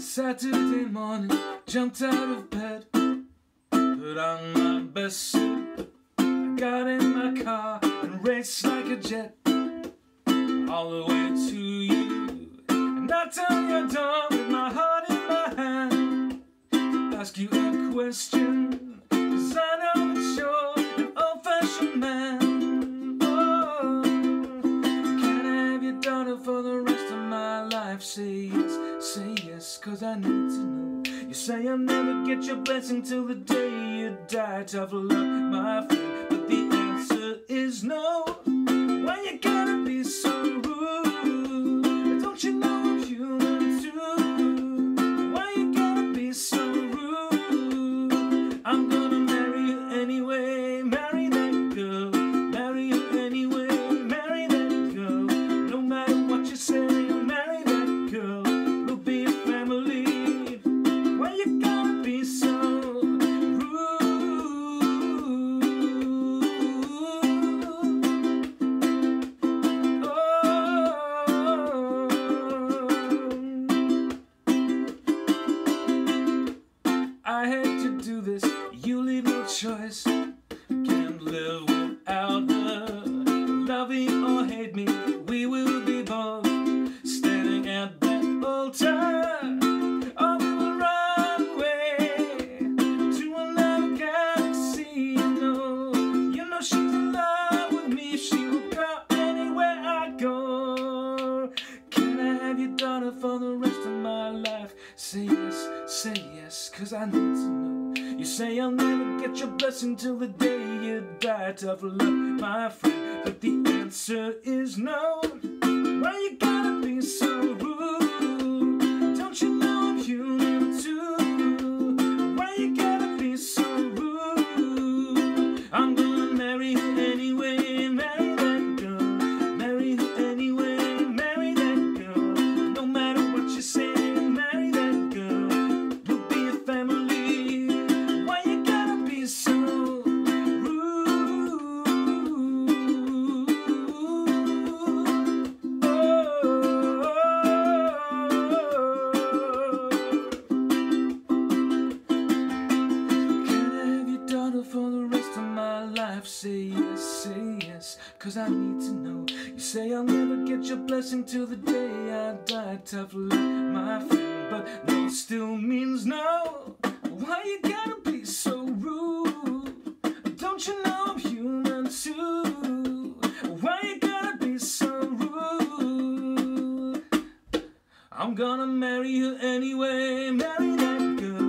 Saturday morning, jumped out of bed, put on my best suit, got in my car and raced like a jet all the way to you. And knocked on your door with my heart in my hand to ask you a question, cause I know that you're an old fashioned man. Oh, can I have your daughter for the rest of my life? Say cause I need to know. You say I'll never get your blessing till the day you die. Tough luck, my friend, but the answer is no. Why you gotta choice. Can't live without her. Love me or hate me, we will be both standing at that altar. Or we will run away to another galaxy. You you know she's in love with me. She will go anywhere I go. Can I have your daughter for the rest of my life? Say yes, say yes, cause I need to know. You say I'll never get your blessing till the day you die. Tough luck, my friend, but the answer is no. Life? Say yes, say yes, cause I need to know. You say I'll never get your blessing till the day I die. Tough luck, my friend, but no still means no. Why you gotta be so rude? Don't you know I'm human too? Why you gotta be so rude? I'm gonna marry you anyway, marry that girl,